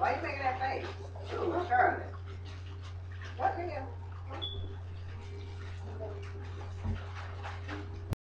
Why are you making that face? Ooh, Charlotte. What the hell?